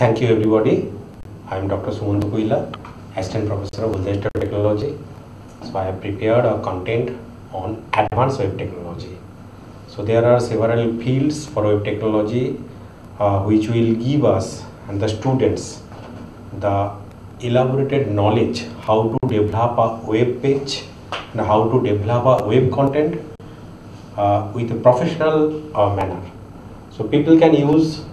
Thank you everybody. I am Dr. Sumanta Kuila, Assistant Professor of Digital Technology. So I have prepared a content on advanced web technology. So there are several fields for web technology uh, which will give us and the students the elaborated knowledge how to develop a web page and how to develop a web content uh, with a professional uh, manner. So people can use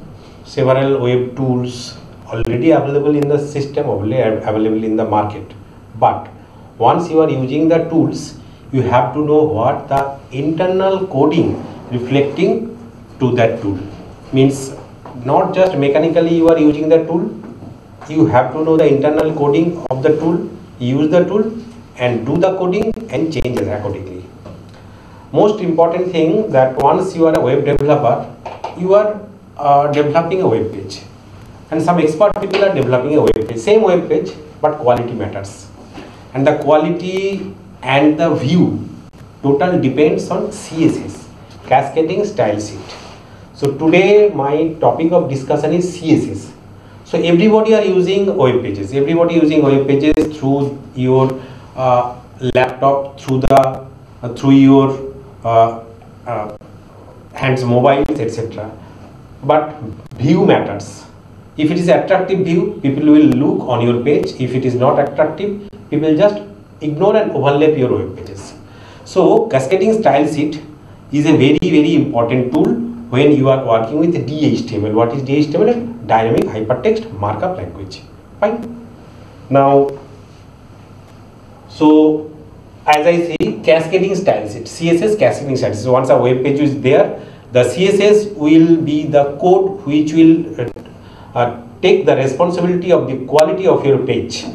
several web tools already available in the system, already available in the market. But once you are using the tools, you have to know what the internal coding reflecting to that tool. Means not just mechanically you are using the tool, you have to know the internal coding of the tool, use the tool and do the coding and change it accordingly. Most important thing that once you are a web developer, you are uh, developing a web page. And some expert people are developing a web page. Same web page but quality matters. And the quality and the view total depends on css cascading style sheet. So today my topic of discussion is css so everybody are using web pages. Everybody using web pages through your uh, laptop through the uh, through your uh, uh hands mobiles etc but view matters if it is attractive view people will look on your page if it is not attractive people just ignore and overlap your web pages so cascading style sheet is a very very important tool when you are working with DHTML. What is DHTML? Dynamic Hypertext Markup Language. Fine. Now, so as I say, cascading style sheet, CSS cascading style sheet. So once a web page is there, the css will be the code which will uh, uh, take the responsibility of the quality of your page.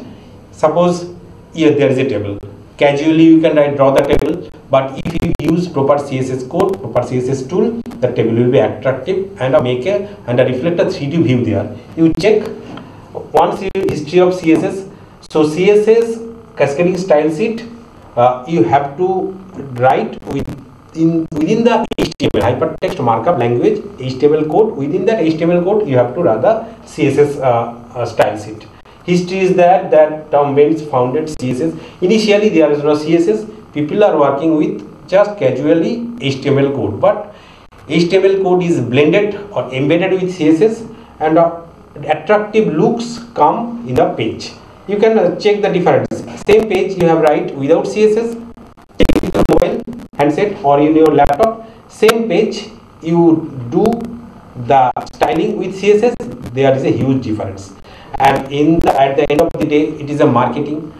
Suppose here there is a table. Casually you can write draw the table but if you use proper css code proper css tool the table will be attractive and make a and a reflect a 3d view there. You check once you history of css so css cascading style sheet uh, you have to write with in within the HTML hypertext markup language HTML code within that HTML code you have to rather CSS uh, uh, style sheet. History is that that Tom Benz founded CSS. Initially there is no CSS. People are working with just casually HTML code, but HTML code is blended or embedded with CSS, and uh, attractive looks come in the page. You can uh, check the difference. Same page you have right without CSS handset or in your laptop same page you do the styling with css there is a huge difference. And in the at the end of the day it is a marketing.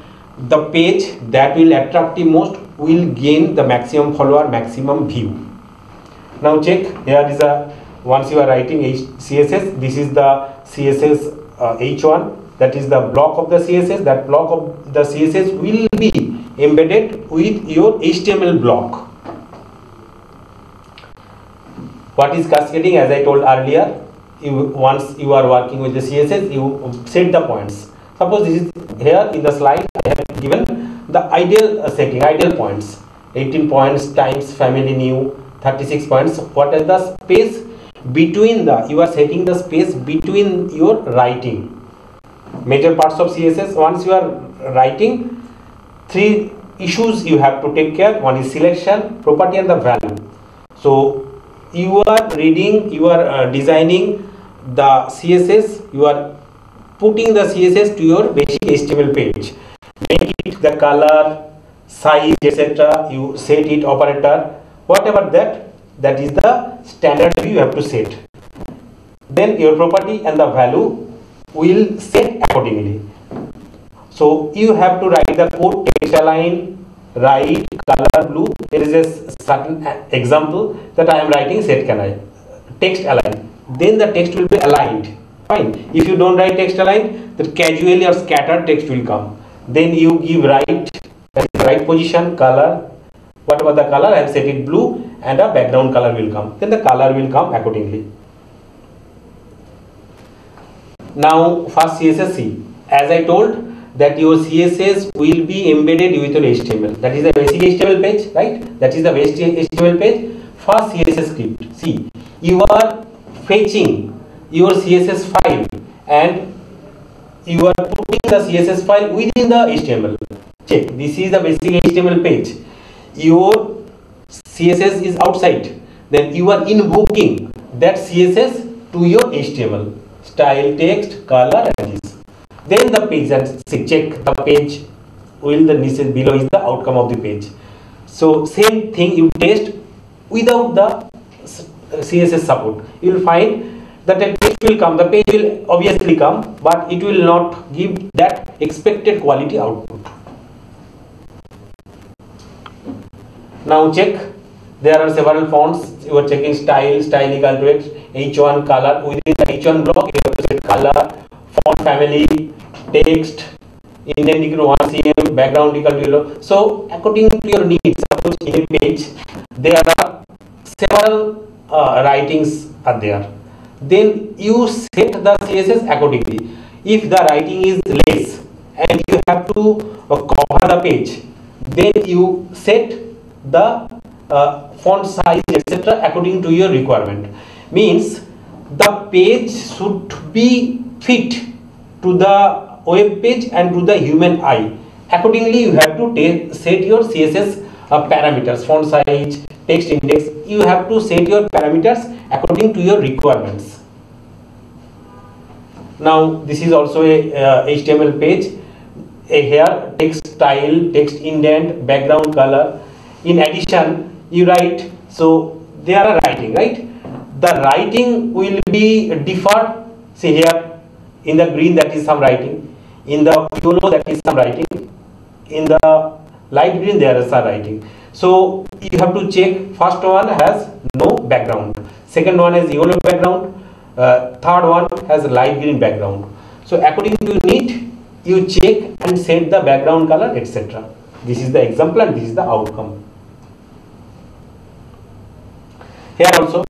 The page that will attract the most will gain the maximum follower maximum view. Now check here is a once you are writing css this is the css uh, h1 that is the block of the css that block of the css will be embedded with your HTML block. What is cascading as I told earlier, you, once you are working with the CSS, you set the points. Suppose this is here in the slide, I have given the ideal uh, setting, ideal points. 18 points times family new, 36 points. What is the space between the, you are setting the space between your writing. Major parts of CSS, once you are writing, three issues you have to take care. One is selection property and the value. So you are reading you are uh, designing the css you are putting the css to your basic html page. Make it the color size etc you set it operator. Whatever that that is the standard you have to set. Then your property and the value will set accordingly so you have to write the code text align, write color blue. There is a certain uh, example that I am writing set can I text align. Then the text will be aligned. Fine. If you don't write text align, the casually or scattered text will come. Then you give right, right position, color. Whatever the color, I have set it blue and a background color will come. Then the color will come accordingly. Now first CSS As I told, that your CSS will be embedded with your HTML. That is the basic HTML page, right? That is the basic HTML page. First CSS script. See, you are fetching your CSS file and you are putting the css file within the html check this is the basic html page your css is outside then you are invoking that css to your html style text color and this then the page say check the page will the below is the outcome of the page. So same thing you test without the css support. You will find that the text will come the page will obviously come but it will not give that expected quality output. Now check. There are several fonts. You are checking style style equal to h1 color. Within the h1 block you have to set color font family text indent equal to 1 cm background equal to yellow so according to your needs suppose in a page there are several uh, writings are there. Then you set the css accordingly. If the writing is less and you have to uh, cover the page then you set the uh, font size etc according to your requirement. Means the page should be fit to the web page and to the human eye. Accordingly you have to set your css uh, parameters font size text indent. You have to set your parameters according to your requirements. Now this is also a uh, html page. A here text style text indent background color. In addition you write so they are writing right? The writing will be deferred see here in the green that is some writing in the yellow that is some writing in the light green there is some writing. So you have to check first one has no background. Second one has yellow background uh, third one has light green background. So according to need you check and set the background color etc this is the example and this is the outcome. Here also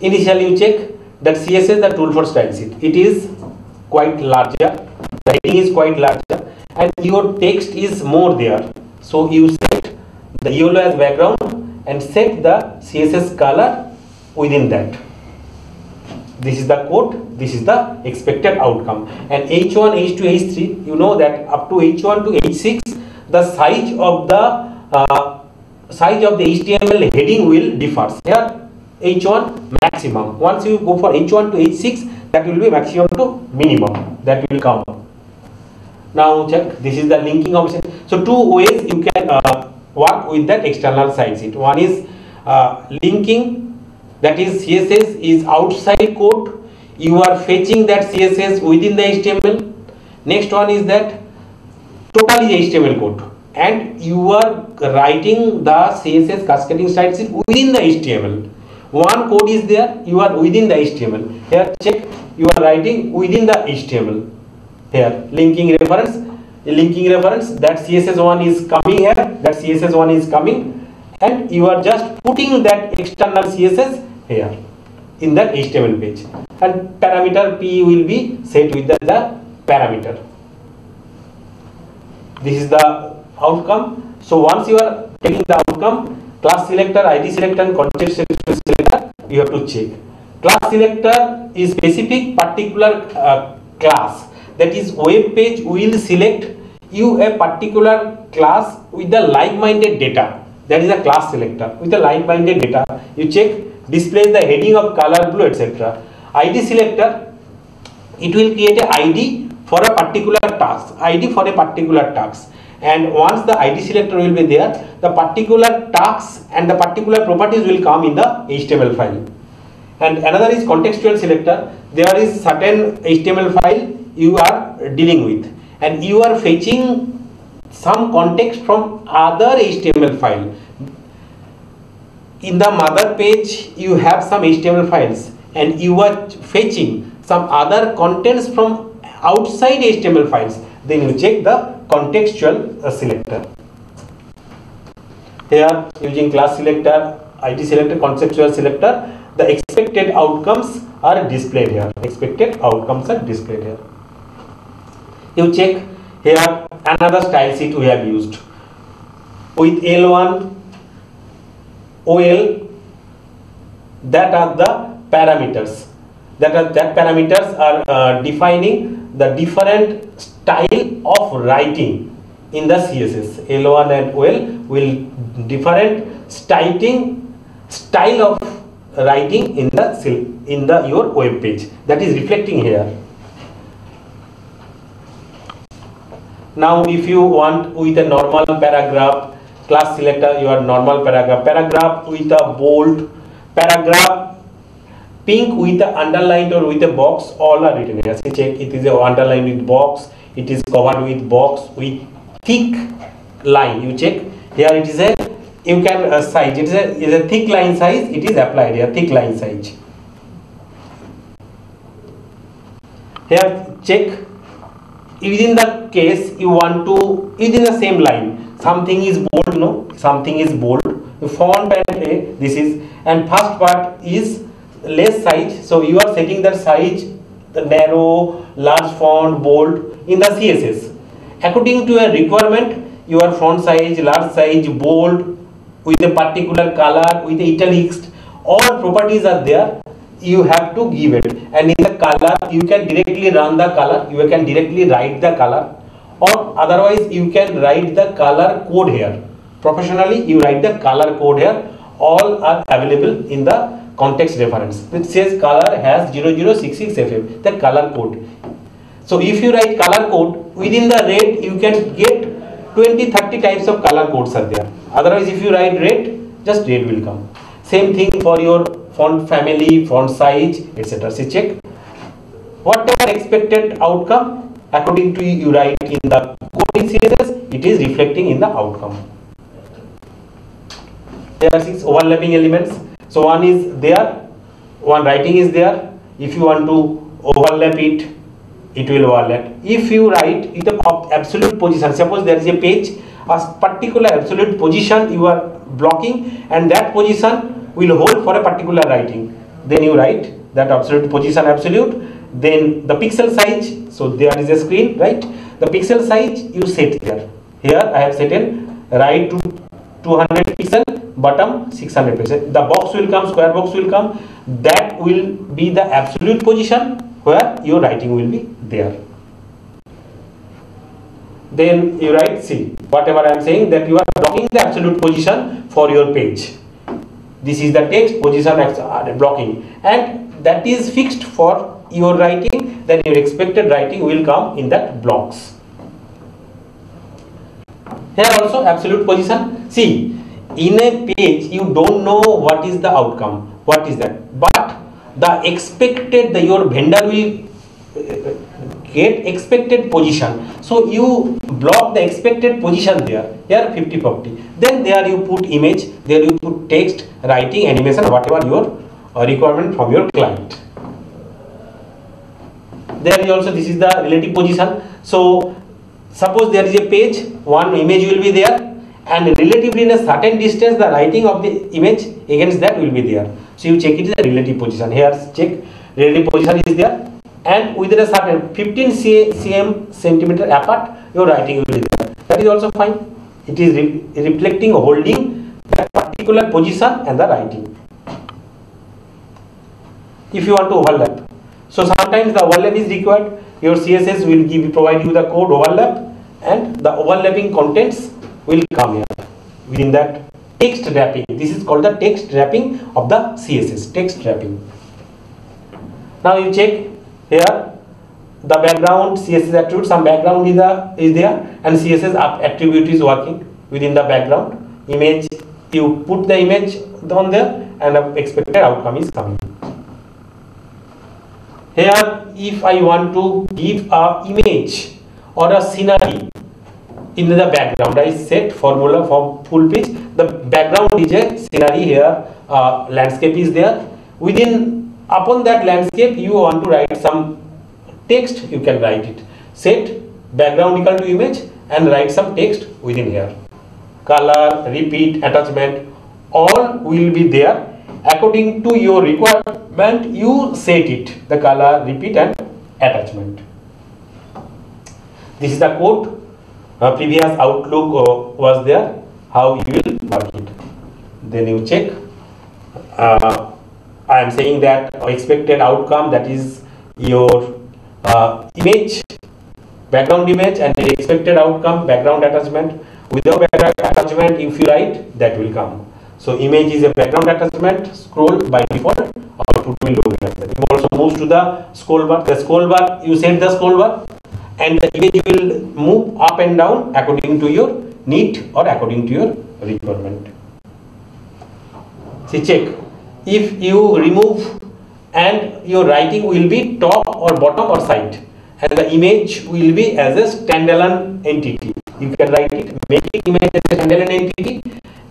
initially you check that css the tool for style sheet it is quite larger heading is quite larger and your text is more there. So you set the yellow as background and set the css color within that. This is the code this is the expected outcome. And h1 h2 h3 you know that up to h1 to h6 the size of the uh, size of the html heading will differ. Here h1 maximum. Once you go for h1 to h6 that will be maximum to minimum. That will come now check this is the linking option so two ways you can uh, work with that external site sheet one is uh, linking that is css is outside code you are fetching that css within the html next one is that totally html code and you are writing the css cascading style sheet within the html one code is there you are within the html here check you are writing within the HTML here. Linking reference linking reference that CSS1 is coming here that CSS1 is coming and you are just putting that external CSS here in that HTML page. And parameter P will be set with the, the parameter. This is the outcome. So once you are taking the outcome class selector id selector and context selector you have to check. Class selector is specific particular uh, class that is web page will select you a particular class with the like-minded data. That is a class selector with the like-minded data. You check displays the heading of color blue etc id selector it will create a id for a particular task id for a particular task. And once the id selector will be there the particular task and the particular properties will come in the html file. And another is contextual selector. There is certain html file you are dealing with. And you are fetching some context from other html file. In the mother page you have some html files. And you are fetching some other contents from outside html files. Then you check the contextual uh, selector. Here using class selector id selector contextual selector the expected outcomes are displayed here. Expected outcomes are displayed here you check. Here another style sheet we have used. With L1 OL that are the parameters. That are that parameters are uh, defining the different style of writing in the css l1 and OL will different styling style of writing in the in the your web page. That is reflecting here now if you want with a normal paragraph class selector your normal paragraph. Paragraph with a bold paragraph pink with a underlined or with a box all are written here. Check. It is a underlined with box. It is covered with box with thick line. You check. Here it is a you can uh, size. It is a, is a thick line size. It is applied here. Thick line size. Here check within the case you want to within the same line. Something is bold no? Something is bold. Font and a this is and first part is less size. So you are setting the size the narrow large font bold in the css according to a requirement your font size large size bold with a particular color with italics all properties are there you have to give it and in the color you can directly run the color you can directly write the color or otherwise you can write the color code here professionally you write the color code here all are available in the context reference which says color has 0066 ff the color code so if you write color code within the red you can get 20 30 types of color codes are there otherwise if you write red just red will come same thing for your font family font size etc so check. Whatever expected outcome according to you write in the coding css it is reflecting in the outcome. There are six overlapping elements. So one is there one writing is there. If you want to overlap it it will overlap. If you write in the absolute position suppose there is a page a particular absolute position you are blocking and that position will hold for a particular writing. Then you write that absolute position absolute then the pixel size so there is a screen right? The pixel size you set here. Here i have set in right to 200 pixel bottom 600 pixel. The box will come square box will come. That will be the absolute position where your writing will be there. Then you write see whatever i am saying that you are blocking the absolute position for your page this is the text position uh, blocking. And that is fixed for your writing then your expected writing will come in that blocks. Here also absolute position. See in a page you don't know what is the outcome what is that. But the expected the your vendor will uh, get expected position. So you block the expected position there. Here 50 50 then there you put image there you put text writing animation whatever your uh, requirement from your client. There is also this is the relative position. So suppose there is a page one image will be there and relatively in a certain distance the writing of the image against that will be there. So you check it is a relative position. Here check. Relative position is there and within a certain 15 cm centimeter apart your writing will be there. That is also fine. It is re reflecting holding that particular position and the writing. If you want to overlap. So sometimes the overlap is required. Your css will give provide you the code overlap and the overlapping contents will come here within that text wrapping. This is called the text wrapping of the css text wrapping. Now you check here the background css attribute some background is, the, is there and css attribute is working within the background. Image you put the image on there and expected outcome is coming. Here if i want to give a image or a scenery in the background i set formula for full page the background is a scenery here. Uh, landscape is there. Within upon that landscape you want to write some text you can write it. Set background equal to image and write some text within here. Color repeat attachment all will be there. According to your requirement you set it the color repeat and attachment. This is the code uh, previous outlook uh, was there. How you will work it. Then you check. Uh, I am saying that expected outcome that is your uh, image, background image and the expected outcome background attachment. Without background attachment if you write that will come. So image is a background attachment scroll by default output will look like that. Also moves to the scroll bar. The scroll bar you set the scroll bar and the image will move up and down according to your need or according to your requirement. See check if you remove and your writing will be top or bottom or side and the image will be as a standalone entity. You can write it make it image as a standalone entity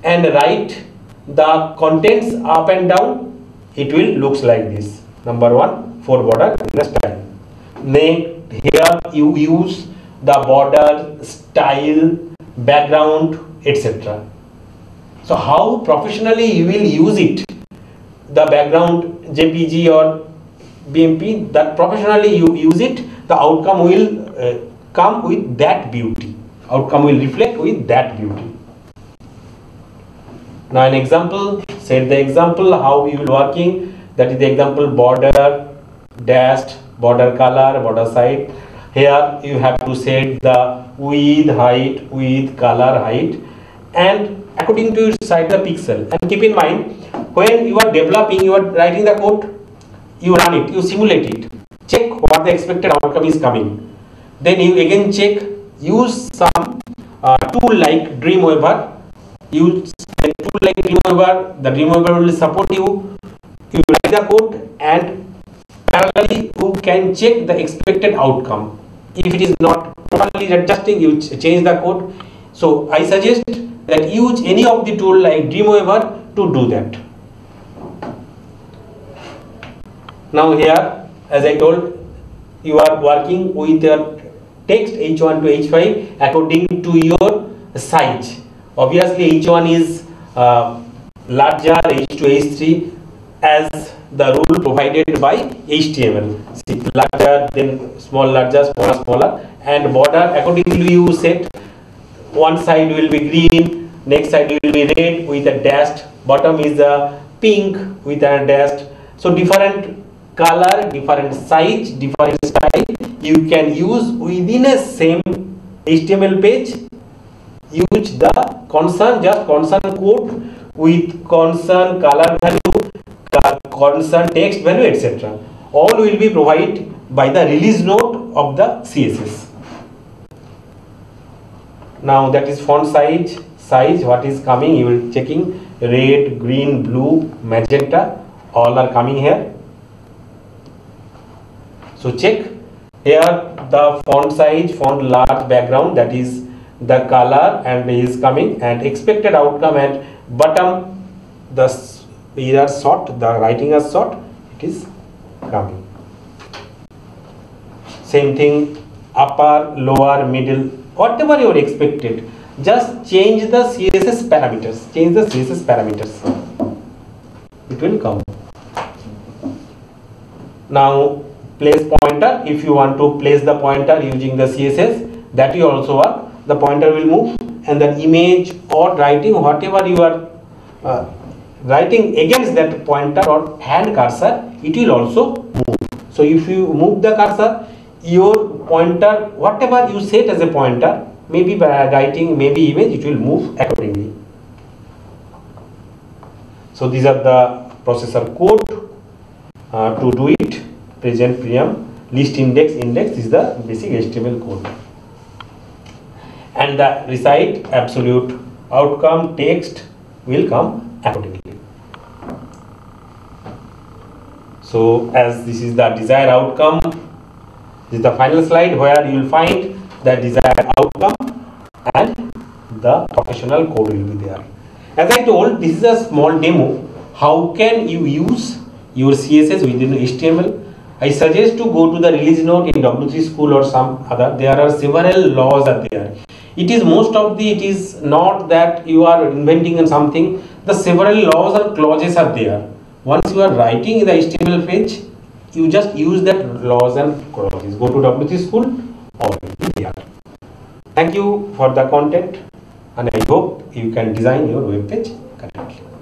and write the contents up and down it will looks like this. Number one for border style name here you use the border style background etc so how professionally you will use it the background JPG or BMP that professionally you use it the outcome will uh, come with that beauty. Outcome will reflect with that beauty. Now an example set the example how we will working. That is the example border dashed border color border side here you have to set the width height width color height and according to your side the pixel. And keep in mind when you are developing you are writing the code you run it you simulate it. Check what the expected outcome is coming. Then you again check use some uh, tool like dreamweaver. Use a tool like dreamweaver the dreamweaver will support you. You write the code and parallelly you can check the expected outcome. If it is not properly adjusting you change the code. So i suggest that use any of the tool like dreamweaver to do that now here as i told you are working with your text h1 to h5 according to your size. Obviously h1 is uh, larger h2 h3 as the rule provided by html see larger then small larger smaller smaller and border accordingly you set. One side will be green next side will be red with a dashed. Bottom is a pink with a dashed. So different color different size different style. You can use within a same html page. Use the concern just concern code with concern color value concern text value etc all will be provided by the release note of the css now that is font size size what is coming you will checking. Red green blue magenta all are coming here so check. Here the font size font large background that is the color and is coming and expected outcome and bottom the either short the writing is short it is coming. Same thing upper lower middle whatever you are expected. Just change the css parameters change the css parameters. It will come. Now place pointer. If you want to place the pointer using the css that you also work the pointer will move and the image or writing whatever you are uh, writing against that pointer or hand cursor it will also move. So if you move the cursor your pointer whatever you set as a pointer maybe by writing maybe image it will move accordingly. So these are the processor code uh, to do it present pream list index index is the basic html code. And the recite absolute outcome text will come accordingly. So as this is the desired outcome this is the final slide where you will find the desired outcome and the professional code will be there. As i told this is a small demo. How can you use your css within html i suggest to go to the release note in w3 school or some other. There are several laws are there. It is most of the it is not that you are inventing something. The several laws or clauses are there. Once you are writing in the html page you just use that laws and clauses. Go to w3 school or there. Thank you for the content and i hope you can design your web page correctly